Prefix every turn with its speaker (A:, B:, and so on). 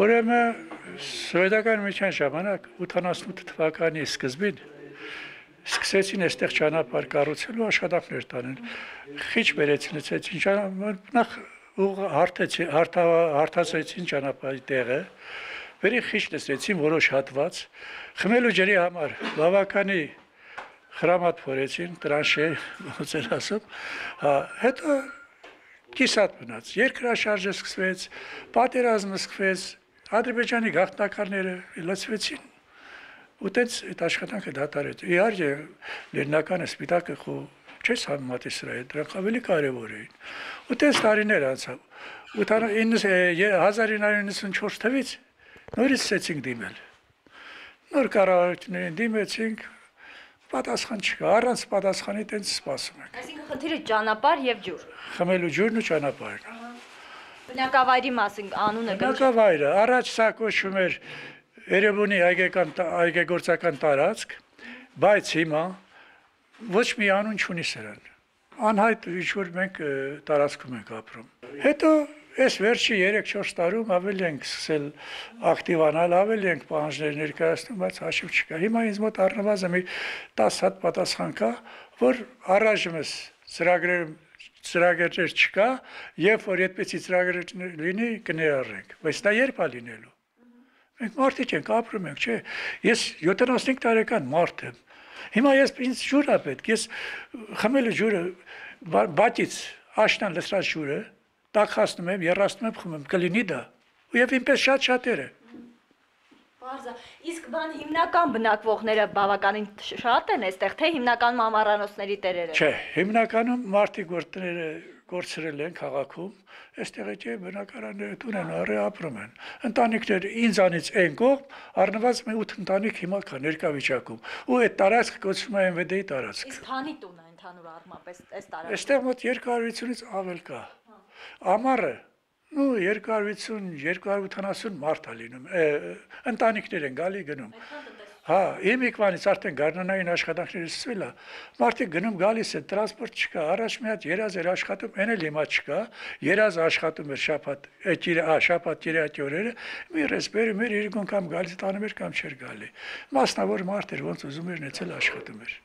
A: Ուրեմն սովետական միջան ժամանակ 88 թվականի սկզբին սկսեցին այստեղ ճանապարհ կառուցելու աշխատանքներ տանել։ Խիչ բերեցին ցեցին ճանապարհ նախ ուղ հարթեցի հարթա հարթացրեցին ճանապարհի տեղը։ Վերի խիչ լսեցին որոշ հատված խմելու ջրի համար բավականի խրամատ փորեցին, տրանշե էր ասում։ Հա, հետո կիսատ մնաց։ Երկրաշարժը սկսվեց, պատերազմը սկսվեց, Ադրբեջանի գաղտնականները լցվեցին։ Ու տենց այդ աշխատանքը դատարեց։ Իհարկե, լեռնականը սպիտակը խո չես համեմատի սրա հետ, դրանք ավելի կարևոր էին։ Ու տես տարիներ անցավ։ 1994 թվականից նորից սկսեցինք դիմել։ Նոր կառավարություններին դիմեցինք, պատասխան չկա, առանց պատասխանի տենց սպասում ենք։
B: Այսինքն խնդիրը ճանապարհ եւ ջուր։
A: Խմելու ջուրն ու ճանապարհն։
B: Բնակավայրի մասին անունը գրի։
A: Բնակավայրը առաջ սա կոչվում էր Երևանի այգեկան այգեգործական տարածք, բայց հիմա ոչ մի անուն չունի սրան։ Անհայտ ինչ-որ մենք ը, տարածքում ենք ապրում։ Հետո այս վերջի 3-4 տարում ավելի ենք սկսել ակտիվանալ, ավելի ենք պահանջներ ներկայացնում, բայց հաշիվ չկա։ Հիմա ինձ մոտ առնվազն մի 10 հատ պատասխան կա, որ առայժմս ծրագրերում ծրագրեր չկա, եւ որ այդպեսի ծրագրեր լինի կներառենք։ Բայց դա երբ է լինելու։ Մենք մարդիկ ենք, ապրում ենք, չէ։ Ես 75 տարեկան մարդ եմ։ Հիմա ես ինձ ջուր է պետք։ Ես խմելու ջուրը բա- բատից աշնան լսած ջուրը տակխացնում եմ, երրացնում եմ, խմում, կլինի դա։ Եվ ինպես շատ շատերը։
B: Բարձա։ Իսկ բան հիմնական բնակվողները բավականին շատ են այստեղ, թե հիմնական մամարանոցների տերերը։
A: Չէ, հիմնականում մարդիկ որ տները կորցրել են քաղաքում, այստեղ է բնակարանները տուն են առե ապրում են։ Ընտանիքներ ինձանից այն կողմ առնվազն մի 8 ընտանիք հիմա կա ներկա վիճակում։ Ու այդ տարածքը կոչվում է ՄՎԴ-ի տարածք։
B: Իսկ քանի տուն է ընդհանուր առմամբ այս տարածքում։
A: Այստեղ մոտ 200-ից ավել կա։ Ամառը նու 250 270 մարդ է լինում։ Ընտանիքներ են գալի գնում։ Հա, իմիկվանից արդեն գարնանային աշխատանքները սկսվել է։ Մարդիկ գնում գալիս են, տրանսպորտ չկա, առաջ մի հատ երազ էր աշխատում, այն էլ հիմա չկա։ Երազը աշխատում էր շաբաթ, այդ շաբաթ երեակի օրերը, մի ռեսպերը մեր երկուն կամ գալիս տանում էր կամ չէր գալի։ Մասնավոր մարդ էր, ոնց ուզում էր նեցել աշխատում էր։